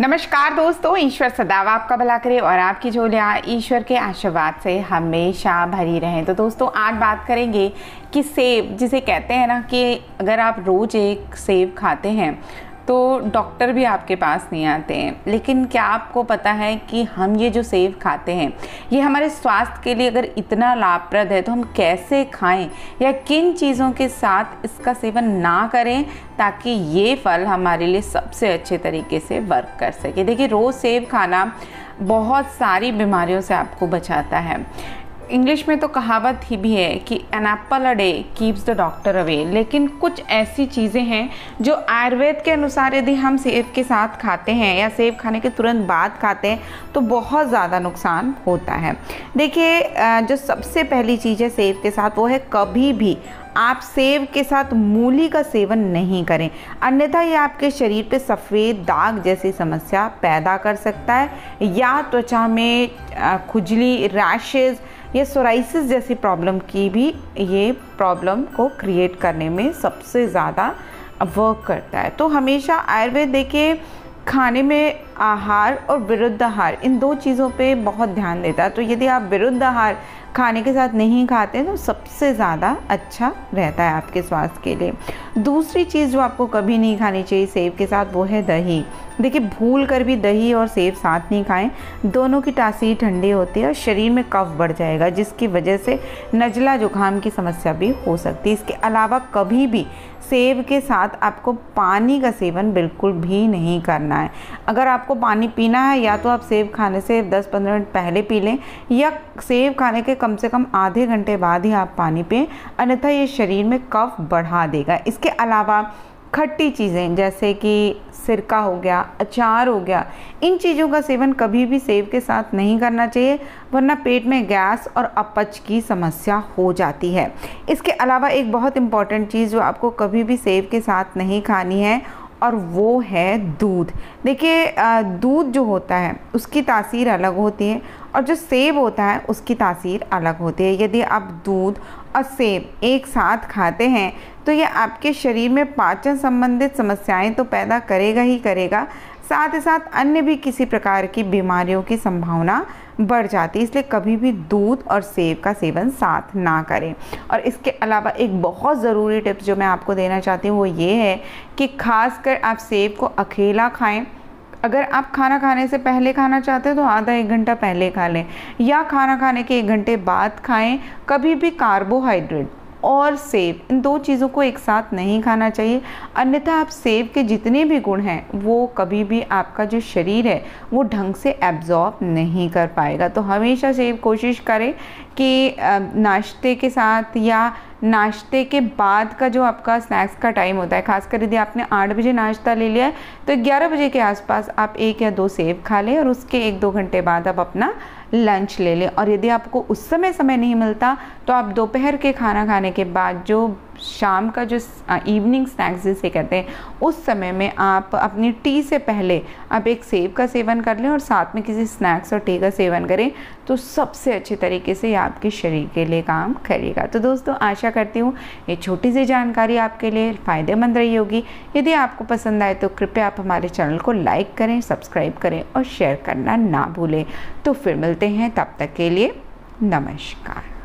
नमस्कार दोस्तों, ईश्वर सदाव आपका भला करे और आपकी झोलियाँ ईश्वर के आशीर्वाद से हमेशा भरी रहें। तो दोस्तों, आज बात करेंगे कि सेब, जिसे कहते हैं ना कि अगर आप रोज़ एक सेब खाते हैं तो डॉक्टर भी आपके पास नहीं आते हैं। लेकिन क्या आपको पता है कि हम ये जो सेब खाते हैं, ये हमारे स्वास्थ्य के लिए अगर इतना लाभप्रद है तो हम कैसे खाएँ या किन चीज़ों के साथ इसका सेवन ना करें ताकि ये फल हमारे लिए सबसे अच्छे तरीके से वर्क कर सके। देखिए, रोज़ सेब खाना बहुत सारी बीमारियों से आपको बचाता है। इंग्लिश में तो कहावत ही भी है कि an apple a day keeps the doctor away लेकिन कुछ ऐसी चीज़ें हैं जो आयुर्वेद के अनुसार यदि हम सेब के साथ खाते हैं या सेब खाने के तुरंत बाद खाते हैं तो बहुत ज़्यादा नुकसान होता है। देखिए जो सबसे पहली चीज़ है सेब के साथ, वो है कभी भी आप सेब के साथ मूली का सेवन नहीं करें। अन्यथा ये आपके शरीर पे सफ़ेद दाग जैसी समस्या पैदा कर सकता है। या त्वचा में खुजली रैशेज़ ये सोराइसिस जैसी प्रॉब्लम की भी ये प्रॉब्लम को क्रिएट करने में सबसे ज़्यादा वर्क करता है। तो हमेशा आयुर्वेद देखिए, खाने में आहार और विरुद्ध आहार, इन दो चीज़ों पे बहुत ध्यान देता है। तो यदि आप विरुद्ध आहार खाने के साथ नहीं खाते तो सबसे ज़्यादा अच्छा रहता है आपके स्वास्थ्य के लिए। दूसरी चीज़ जो आपको कभी नहीं खानी चाहिए सेब के साथ, वो है दही। देखिए, भूल कर भी दही और सेब साथ नहीं खाएँ। दोनों की तासीर ठंडी होती है और शरीर में कफ बढ़ जाएगा, जिसकी वजह से नजला जुकाम की समस्या भी हो सकती है। इसके अलावा कभी भी सेब के साथ आपको पानी का सेवन बिल्कुल भी नहीं करना है। अगर आपको पानी पीना है, या तो आप सेब खाने से 10-15 मिनट पहले पी लें, या सेब खाने के कम से कम आधे घंटे बाद ही आप पानी पिए, अन्यथा ये शरीर में कफ बढ़ा देगा। इसके अलावा खट्टी चीज़ें जैसे कि सिरका हो गया, अचार हो गया, इन चीज़ों का सेवन कभी भी सेब के साथ नहीं करना चाहिए, वरना पेट में गैस और अपच की समस्या हो जाती है। इसके अलावा एक बहुत इंपॉर्टेंट चीज़ जो आपको कभी भी सेब के साथ नहीं खानी है और वो है दूध। देखिए दूध जो होता है, उसकी तासीर अलग होती है और जो सेब होता है, उसकी तासीर अलग होती है। यदि आप दूध और सेब एक साथ खाते हैं तो ये आपके शरीर में पाचन संबंधित समस्याएँ तो पैदा करेगा ही करेगा। साथ ही साथ अन्य भी किसी प्रकार की बीमारियों की संभावना बढ़ जाती है, इसलिए कभी भी दूध और सेब का सेवन साथ ना करें। और इसके अलावा एक बहुत ज़रूरी टिप्स जो मैं आपको देना चाहती हूँ, वो ये है कि खासकर आप सेब को अकेला खाएँ। अगर आप खाना खाने से पहले खाना चाहते हैं तो आधा एक घंटा पहले खा लें। या खाना खाने के एक घंटे बाद खाएँ। कभी भी कार्बोहाइड्रेट और सेब। इन दो चीज़ों को एक साथ नहीं खाना चाहिए। अन्यथा आप सेब के जितने भी गुण हैं, वो कभी भी आपका जो शरीर है, वो ढंग से एब्जॉर्ब नहीं कर पाएगा। तो हमेशा सेब कोशिश करें कि नाश्ते के साथ या नाश्ते के बाद का जो आपका स्नैक्स का टाइम होता है, खासकर यदि आपने आठ बजे नाश्ता ले लिया है तो ग्यारह बजे के आसपास आप एक या दो सेब खा लें और उसके एक दो घंटे बाद आप अपना लंच ले लें। और यदि आपको उस समय समय नहीं मिलता तो आप दोपहर के खाना खाने के बाद जो शाम का जो इवनिंग स्नैक्स जिसे कहते हैं, उस समय में आप अपनी टी से पहले आप एक सेब का सेवन कर लें और साथ में किसी स्नैक्स और टी का सेवन करें तो सबसे अच्छे तरीके से आपके शरीर के लिए काम करेगा। तो दोस्तों, आशा करती हूँ ये छोटी सी जानकारी आपके लिए फ़ायदेमंद रही होगी। यदि आपको पसंद आए तो कृपया आप हमारे चैनल को लाइक करें सब्सक्राइब करें और शेयर करना ना भूलें। तो फिर मिलते हैं, तब तक के लिए नमस्कार।